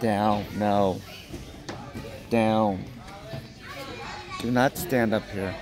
Down, no. Down. Do not stand up here.